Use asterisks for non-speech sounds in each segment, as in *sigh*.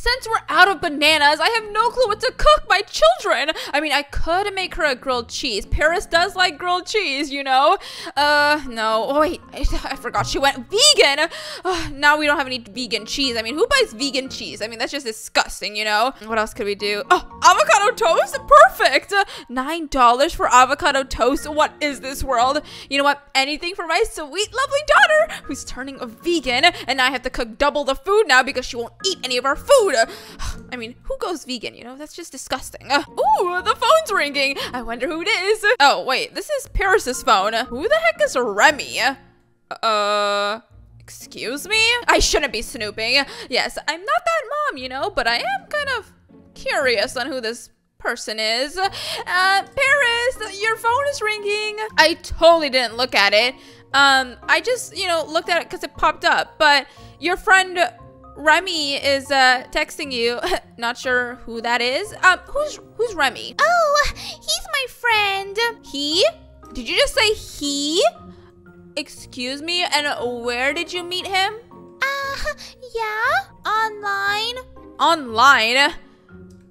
Since we're out of bananas, I have no clue what to cook my children. I mean, I could make her a grilled cheese. Paris does like grilled cheese, you know? Uh, no. Oh, wait, I forgot she went vegan. Uh, now we don't have any vegan cheese. I mean, who buys vegan cheese? I mean, that's just disgusting, you know? What else could we do? Oh, avocado toast? Perfect. $9 for avocado toast. What is this world? You know what? Anything for my sweet, lovely daughter who's turning a vegan, and I have to cook double the food now because she won't eat any of our food. *sighs* I mean, who goes vegan, you know? That's just disgusting. Ooh, the phone's ringing. I wonder who it is. Oh, wait, this is Paris's phone. Who the heck is Remy? Uh... Excuse me? I shouldn't be snooping. Yes, I'm not that mom, you know, but I am kind of curious on who this person is. Uh, Paris, your phone is ringing. I totally didn't look at it. Um, I just, you know, looked at it because it popped up. But your friend Remy is uh, texting you. *laughs* Not sure who that is. Um, who's who's Remy? Oh, he's my friend. He? Did you just say he? Excuse me, and where did you meet him? Uh, yeah, online. Online?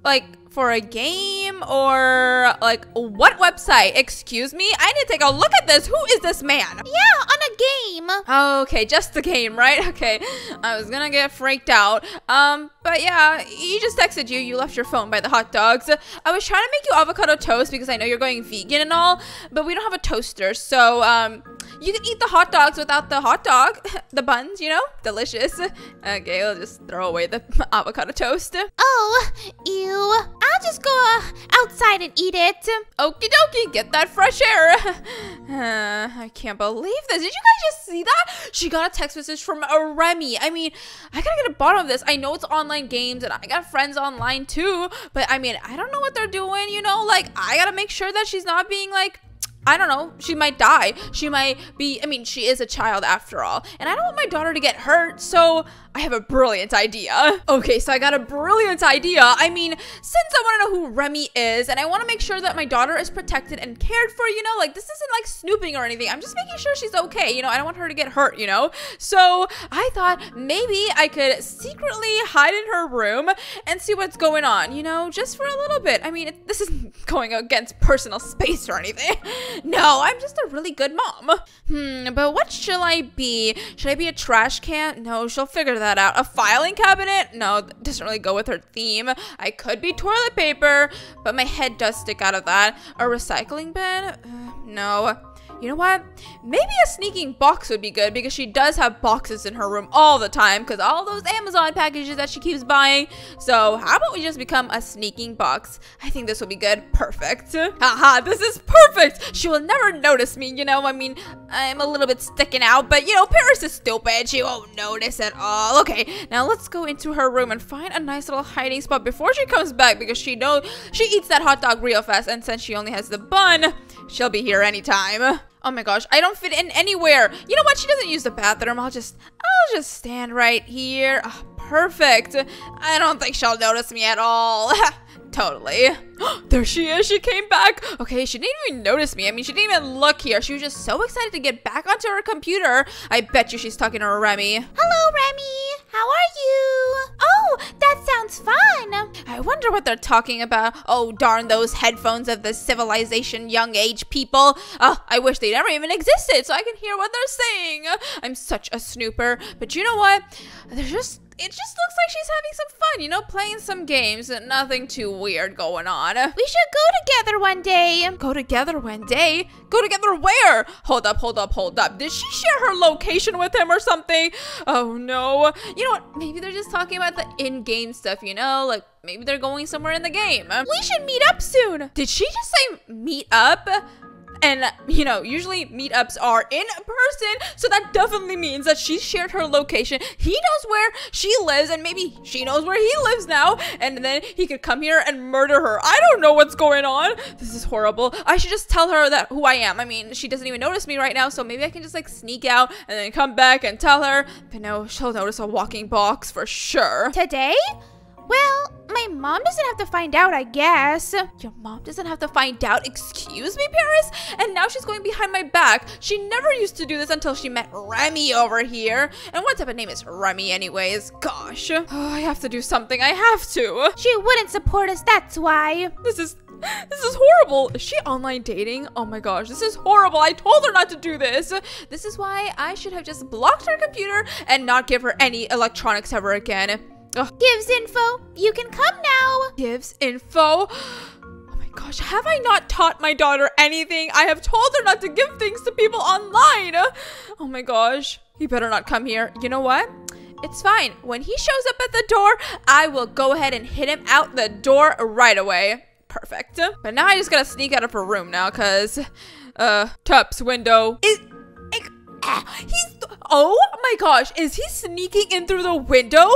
Like, for a game or like what website? Excuse me? I need to take a look at this. Who is this man? Yeah, on game. Okay, just the game, right? Okay. I was gonna get freaked out. Um, but yeah, he just texted you. You left your phone by the hot dogs. I was trying to make you avocado toast because I know you're going vegan and all, but we don't have a toaster. So, um, you can eat the hot dogs without the hot dog. *laughs* the buns, you know? Delicious. Okay, we'll just throw away the *laughs* avocado toast. Oh, ew. I'll just go uh, outside and eat it. Okie dokie, get that fresh air. *sighs* Uh, I can't believe this. Did you guys just see that? She got a text message from a Remy. I mean, I gotta get a bottom of this. I know it's online games and I got friends online too, but I mean, I don't know what they're doing, you know? Like, I gotta make sure that she's not being like I don't know. She might die. She might be, I mean, she is a child after all. And I don't want my daughter to get hurt, so I have a brilliant idea. Okay, so I got a brilliant idea. I mean, since I want to know who Remy is, and I want to make sure that my daughter is protected and cared for, you know, like this isn't like snooping or anything. I'm just making sure she's okay. You know, I don't want her to get hurt, you know? So I thought maybe I could secretly hide in her room and see what's going on, you know, just for a little bit. I mean, it, this isn't *laughs* going against personal space or anything. *laughs* No, I'm just a really good mom. Hmm, but what shall I be? Should I be a trash can? No, she'll figure that out. A filing cabinet? No, doesn't really go with her theme. I could be toilet paper, but my head does stick out of that. A recycling bin? Uh, no. You know what? Maybe a sneaking box would be good because she does have boxes in her room all the time because all those Amazon packages that she keeps buying. So how about we just become a sneaking box? I think this will be good. Perfect. *laughs* Haha, this is perfect. She will never notice me, you know? I mean, I'm a little bit sticking out, but you know, Paris is stupid. She won't notice at all. Okay, now let's go into her room and find a nice little hiding spot before she comes back because she knows she eats that hot dog real fast and since she only has the bun, she'll be here anytime. Oh my gosh, I don't fit in anywhere. You know what? She doesn't use the bathroom. I'll just, I'll just stand right here. Oh, perfect. I don't think she'll notice me at all. *laughs* totally. *gasps* there she is. She came back. Okay, she didn't even notice me. I mean, she didn't even look here. She was just so excited to get back onto her computer. I bet you she's talking to Remy. Hello, Remy. How are you? Oh. I wonder what they're talking about. Oh, darn those headphones of the civilization young age people. Oh, I wish they never even existed so I can hear what they're saying. I'm such a snooper. But you know what? They're just it just looks like she's having some fun, you know, playing some games and nothing too weird going on. We should go together one day. Go together one day? Go together where? Hold up, hold up, hold up. Did she share her location with him or something? Oh no. You know what? Maybe they're just talking about the in-game stuff, you know? Like maybe they're going somewhere in the game. We should meet up soon. Did she just say meet up? And, you know, usually meetups are in person, so that definitely means that she shared her location. He knows where she lives, and maybe she knows where he lives now, and then he could come here and murder her. I don't know what's going on. This is horrible. I should just tell her that who I am. I mean, she doesn't even notice me right now, so maybe I can just like sneak out and then come back and tell her. But no, she'll notice a walking box for sure. Today? Well, my mom doesn't have to find out, I guess. Your mom doesn't have to find out. Excuse me, Paris? And now she's going behind my back. She never used to do this until she met Remy over here. And what type of name is Remy, anyways? Gosh. Oh, I have to do something. I have to. She wouldn't support us, that's why. This is. This is horrible. Is she online dating? Oh my gosh, this is horrible. I told her not to do this. This is why I should have just blocked her computer and not give her any electronics ever again. Ugh. Gives info. You can come now. Gives info. *gasps* Oh my gosh, have I not taught my daughter anything? I have told her not to give things to people online. Oh my gosh, he better not come here. You know what? It's fine. When he shows up at the door, I will go ahead and hit him out the door right away. Perfect. But now I just gotta sneak out of her room now, cause, uh, Tup's window is. He's. Oh my gosh, is he sneaking in through the window?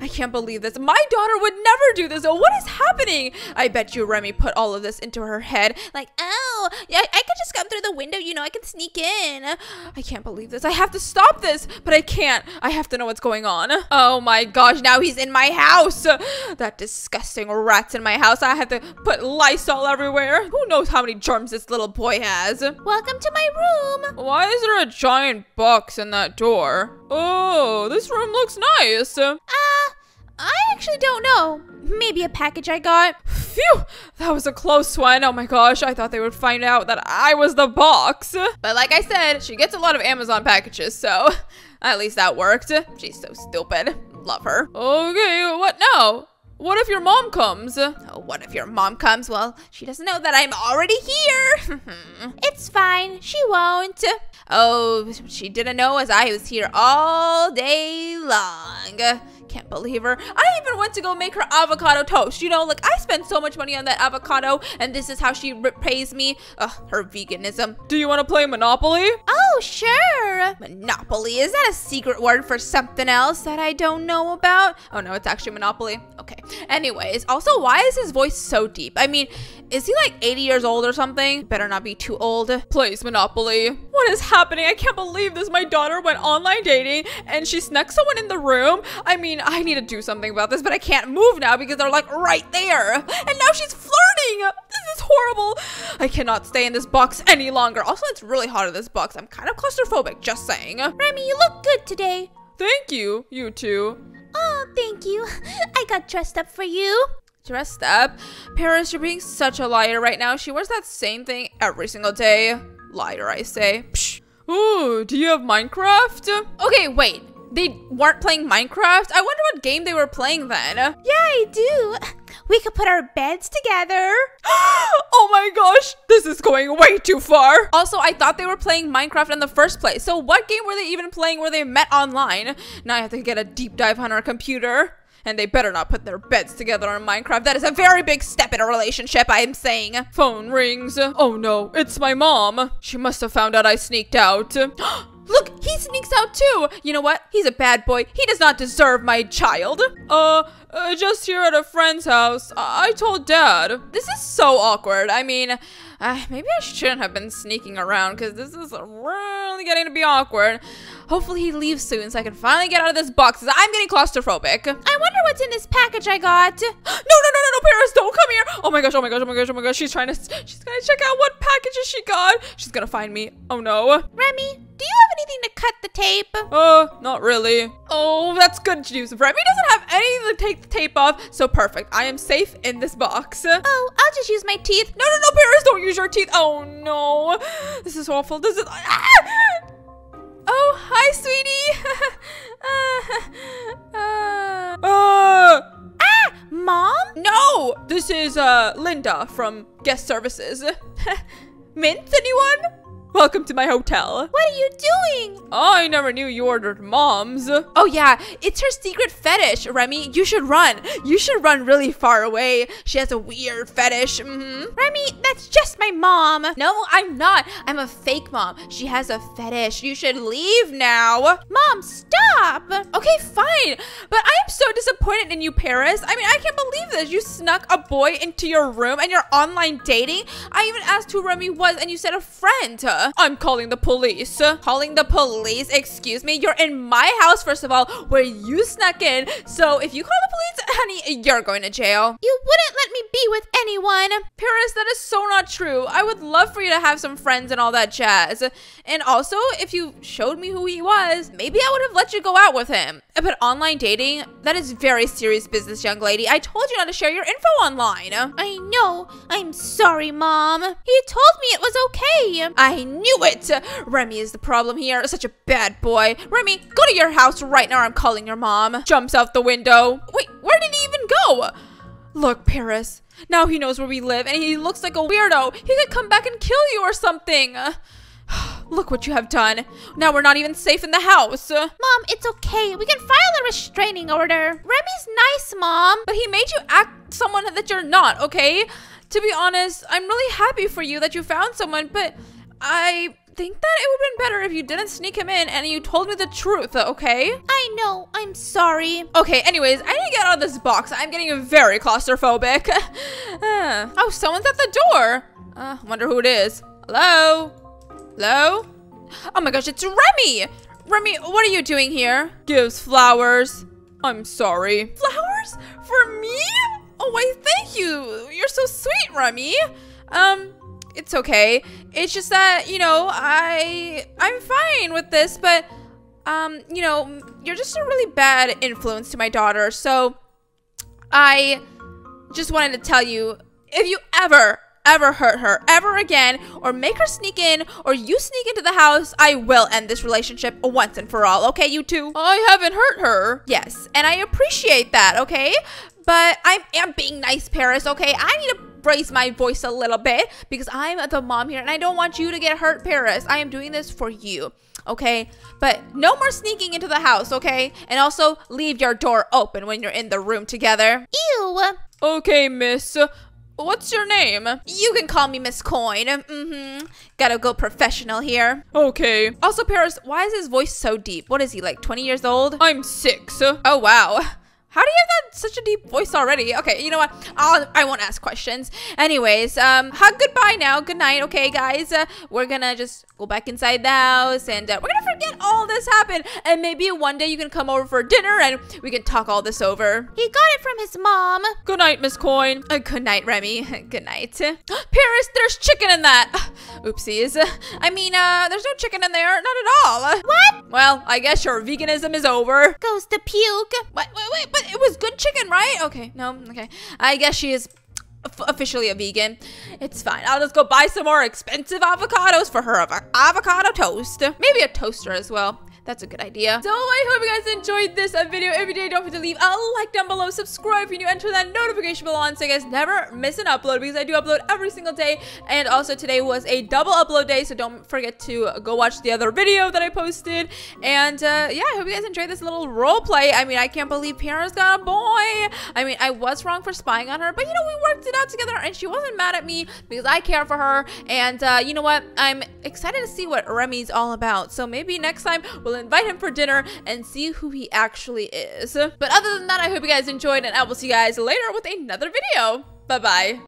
I can't believe this. My daughter would never do this. Oh, what is happening? I bet you Remy put all of this into her head. Like, oh, yeah, I could just come through the window, you know, I can sneak in. I can't believe this. I have to stop this, but I can't. I have to know what's going on. Oh my gosh, now he's in my house. That disgusting rat's in my house. I have to put Lysol everywhere. Who knows how many germs this little boy has? Welcome to my room. Why is there a giant box in that door? Oh, this room looks nice. Uh, I actually don't know. Maybe a package I got. Phew, that was a close one. Oh my gosh, I thought they would find out that I was the box. But like I said, she gets a lot of Amazon packages, so *laughs* at least that worked. She's so stupid. Love her. Okay, what now? What if your mom comes? Oh, what if your mom comes? Well, she doesn't know that I'm already here. *laughs* It's fine. She won't. oh, she didn't know as I was here all day long. Can't believe her. I even went to go make her avocado toast. You know, like I spent so much money on that avocado, and this is how she repays me. Ugh, her veganism. Do you want to play Monopoly? Oh, sure. Monopoly. Is that a secret word for something else that I don't know about? Oh no, it's actually Monopoly. Okay. Anyways, also, why is his voice so deep? I mean, is he like 80 years old or something? Better not be too old. Plays Monopoly. What is happening? I can't believe this. My daughter went online dating and she snuck someone in the room. I mean, I need to do something about this, but I can't move now because they're like right there. And now she's flirting. This is horrible. I cannot stay in this box any longer. Also, it's really hot in this box. I'm kind of claustrophobic, just saying. Remy, you look good today. Thank you, you two. Oh, thank you. *laughs* I got dressed up for you. Dressed up? Paris, you're being such a liar right now. She wears that same thing every single day. Liar, I say. Psh. Ooh, do you have Minecraft? Okay, wait. They weren't playing Minecraft? I wonder what game they were playing then. Yeah, I do. We could put our beds together. *gasps* oh my gosh, this is going way too far. Also, I thought they were playing Minecraft in the first place. So what game were they even playing where they met online? Now I have to get a deep dive on our computer. And they better not put their beds together on Minecraft. That is a very big step in a relationship, I am saying. Phone rings. Oh no, it's my mom. She must have found out I sneaked out. *gasps* *gasps* Look, he sneaks out too. You know what? He's a bad boy. He does not deserve my child. Uh, uh just here at a friend's house. I, I told dad. This is so awkward. I mean, uh, maybe I shouldn't have been sneaking around because this is really getting to be awkward. Hopefully he leaves soon so I can finally get out of this box because I'm getting claustrophobic. I wonder what's in this package I got. *gasps* no, no, no, no, no, Paris, don't come here. Oh my gosh, oh my gosh, oh my gosh, oh my gosh. She's trying to, she's gonna check out what packages she got. She's gonna find me. Oh no. Remy, do you have anything to cut the tape? Uh, not really. Oh, that's good news. Remy doesn't have anything to take the tape off, so perfect. I am safe in this box. Oh, I'll just use my teeth. No, no, no, Paris, don't use your teeth. Oh no. This is awful. This is... Ah! Oh, hi, sweetie. *laughs* uh, uh, uh. Ah, Mom? No, this is uh Linda from guest services. *laughs* Mint, anyone? Welcome to my hotel. What are you doing? I never knew you ordered moms. Oh yeah, it's her secret fetish, Remy. You should run. You should run really far away. She has a weird fetish. Mm -hmm. Remy, that's just my mom. No, I'm not. I'm a fake mom. She has a fetish. You should leave now. Mom, stop. Okay, fine. But I am so disappointed in you, Paris. I mean, I can't believe this. You snuck a boy into your room and you're online dating. I even asked who Remy was and you said a friend. I'm calling the police. Calling the police? Excuse me? You're in my house, first of all, where you snuck in. So if you call the police, honey, you're going to jail. You wouldn't let me be with anyone. Paris, that is so not true. I would love for you to have some friends and all that jazz. And also, if you showed me who he was, maybe I would have let you go out with him. But online dating, that is very serious business, young lady. I told you not to share your info online. I know. I'm sorry, Mom. He told me it was okay. I knew it! Remy is the problem here. Such a bad boy. Remy, go to your house right now. I'm calling your mom. Jumps out the window. Wait, where did he even go? Look, Paris. Now he knows where we live and he looks like a weirdo. He could come back and kill you or something. *sighs* Look what you have done. Now we're not even safe in the house. Mom, it's okay. We can file a restraining order. Remy's nice, Mom. But he made you act someone that you're not, okay? To be honest, I'm really happy for you that you found someone, but I think that it would have been better if you didn't sneak him in and you told me the truth, okay? I know. I'm sorry. Okay, anyways, I need to get out of this box. I'm getting very claustrophobic. *laughs* oh, someone's at the door. Uh, wonder who it is. Hello? Hello? Oh my gosh, it's Remy! Remy, what are you doing here? Gives flowers. I'm sorry. Flowers? For me? Oh, why, thank you. You're so sweet, Remy. Um, it's okay. It's just that, you know, I I'm fine with this, but um, you know, you're just a really bad influence to my daughter. So I just wanted to tell you if you ever ever hurt her ever again or make her sneak in or you sneak into the house, I will end this relationship once and for all. Okay, you two? I haven't hurt her. Yes, and I appreciate that, okay? But I am being nice, Paris, okay? I need to raise my voice a little bit because I'm the mom here and I don't want you to get hurt, Paris. I am doing this for you, okay? But no more sneaking into the house, okay? And also leave your door open when you're in the room together. Ew. Okay, miss. What's your name? You can call me Miss Coin. Mm-hmm. Gotta go professional here. Okay. Also, Paris, why is his voice so deep? What is he, like 20 years old? I'm six. Oh, wow. How do you have that such a deep voice already? Okay, you know what? I'll I won't ask questions. Anyways, um, hug goodbye now. Good night. Okay, guys. Uh, we're gonna just go back inside the house and uh, we're gonna forget all this happened. And maybe one day you can come over for dinner and we can talk all this over. He got it from his mom. Good night, Miss Coin. Uh, good night, Remy. *laughs* good night. *gasps* Paris, there's chicken in that. *sighs* Oopsies. I mean, uh, there's no chicken in there. Not at all. What? Well, I guess your veganism is over. Goes to puke. Wait, wait, wait, it was good chicken, right? Okay, no, okay. I guess she is officially a vegan. It's fine. I'll just go buy some more expensive avocados for her av avocado toast. Maybe a toaster as well. That's a good idea. So I hope you guys enjoyed this uh, video every day. Don't forget to leave a like down below. Subscribe if you're new. enter that notification bell on so you guys never miss an upload because I do upload every single day. And also today was a double upload day. So don't forget to go watch the other video that I posted. And uh, yeah, I hope you guys enjoyed this little role play. I mean, I can't believe Paris got a boy. I mean, I was wrong for spying on her. But you know, we worked it out together and she wasn't mad at me because I care for her. And uh, you know what? I'm excited to see what Remy's all about. So maybe next time we'll invite him for dinner and see who he actually is. But other than that, I hope you guys enjoyed and I will see you guys later with another video. Bye-bye.